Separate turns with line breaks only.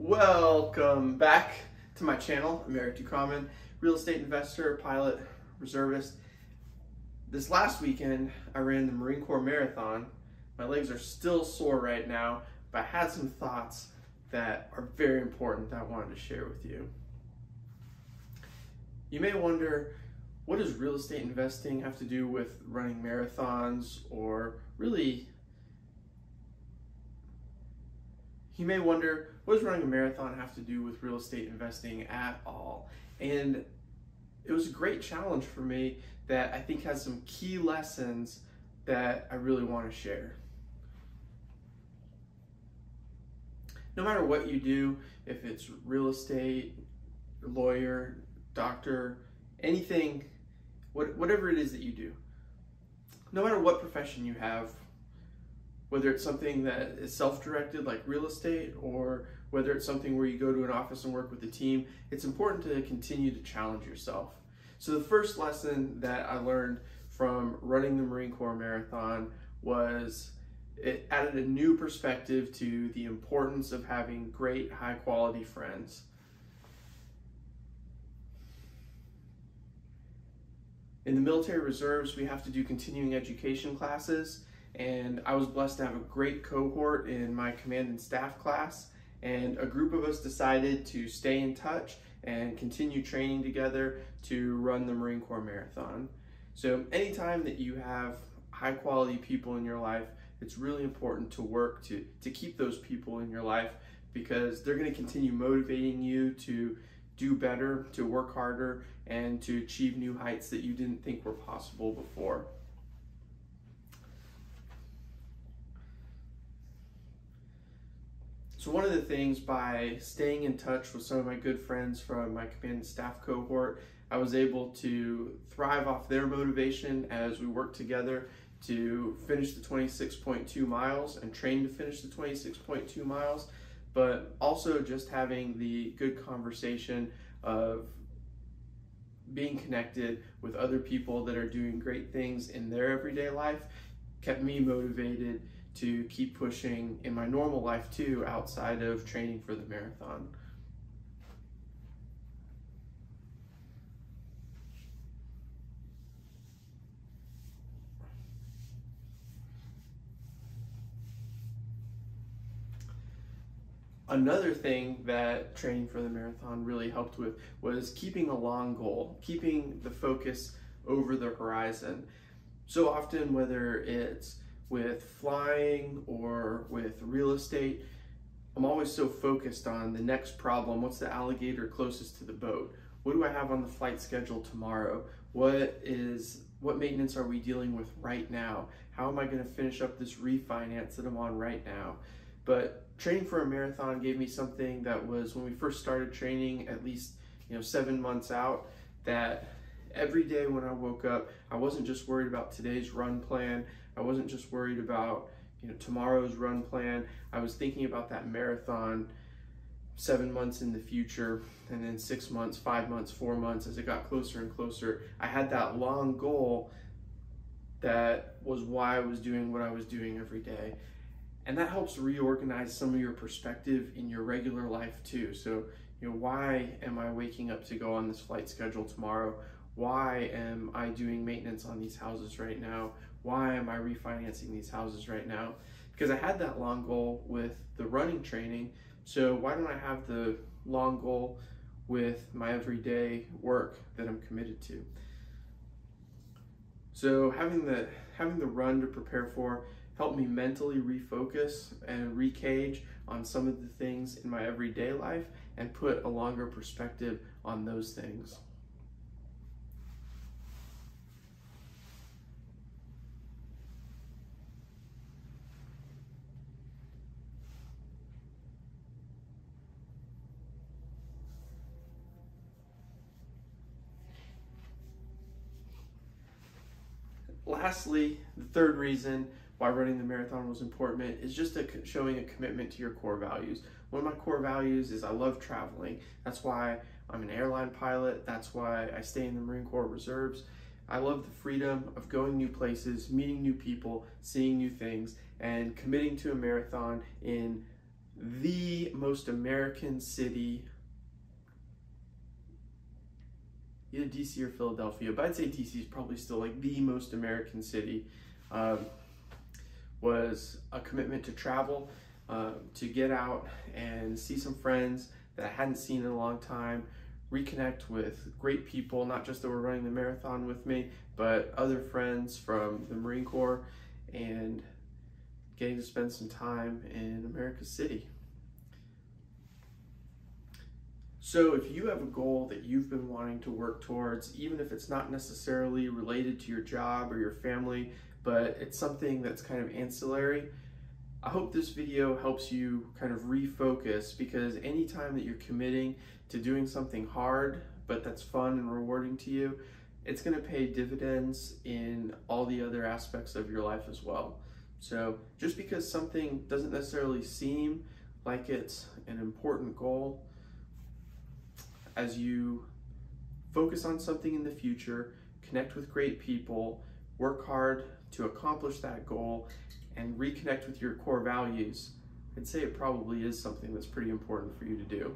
Welcome back to my channel. I'm Eric Ducommun, real estate investor, pilot, reservist. This last weekend, I ran the Marine Corps Marathon. My legs are still sore right now, but I had some thoughts that are very important that I wanted to share with you. You may wonder, what does real estate investing have to do with running marathons or really you may wonder, what does running a marathon have to do with real estate investing at all? And it was a great challenge for me that I think has some key lessons that I really want to share. No matter what you do, if it's real estate, lawyer, doctor, anything, whatever it is that you do, no matter what profession you have, whether it's something that is self-directed like real estate or whether it's something where you go to an office and work with a team, it's important to continue to challenge yourself. So the first lesson that I learned from running the Marine Corps Marathon was it added a new perspective to the importance of having great high quality friends. In the military reserves, we have to do continuing education classes and I was blessed to have a great cohort in my command and staff class and a group of us decided to stay in touch and continue training together to run the Marine Corps Marathon. So anytime that you have high quality people in your life, it's really important to work to, to keep those people in your life because they're going to continue motivating you to do better, to work harder, and to achieve new heights that you didn't think were possible before. So one of the things by staying in touch with some of my good friends from my command staff cohort, I was able to thrive off their motivation as we worked together to finish the 26.2 miles and train to finish the 26.2 miles, but also just having the good conversation of being connected with other people that are doing great things in their everyday life kept me motivated to keep pushing in my normal life too, outside of training for the marathon. Another thing that training for the marathon really helped with was keeping a long goal, keeping the focus over the horizon. So often, whether it's with flying or with real estate, I'm always so focused on the next problem. What's the alligator closest to the boat? What do I have on the flight schedule tomorrow? What is what maintenance are we dealing with right now? How am I going to finish up this refinance that I'm on right now? But training for a marathon gave me something that was when we first started training, at least you know seven months out, that every day when I woke up, I wasn't just worried about today's run plan. I wasn't just worried about you know tomorrow's run plan. I was thinking about that marathon seven months in the future and then six months, five months, four months as it got closer and closer. I had that long goal that was why I was doing what I was doing every day. And that helps reorganize some of your perspective in your regular life too. So, you know, why am I waking up to go on this flight schedule tomorrow? Why am I doing maintenance on these houses right now? Why am I refinancing these houses right now? Because I had that long goal with the running training. So why don't I have the long goal with my everyday work that I'm committed to? So having the having the run to prepare for helped me mentally refocus and recage on some of the things in my everyday life and put a longer perspective on those things. Lastly, the third reason why running the marathon was important is just a, showing a commitment to your core values. One of my core values is I love traveling. That's why I'm an airline pilot. That's why I stay in the Marine Corps Reserves. I love the freedom of going new places, meeting new people, seeing new things, and committing to a marathon in the most American city, either DC or Philadelphia, but I'd say DC is probably still like the most American city, um, was a commitment to travel, uh, to get out and see some friends that I hadn't seen in a long time, reconnect with great people, not just that were running the marathon with me, but other friends from the Marine Corps, and getting to spend some time in America's City. So if you have a goal that you've been wanting to work towards, even if it's not necessarily related to your job or your family, but it's something that's kind of ancillary, I hope this video helps you kind of refocus because anytime that you're committing to doing something hard, but that's fun and rewarding to you, it's gonna pay dividends in all the other aspects of your life as well. So just because something doesn't necessarily seem like it's an important goal, as you focus on something in the future, connect with great people, work hard to accomplish that goal, and reconnect with your core values, I'd say it probably is something that's pretty important for you to do.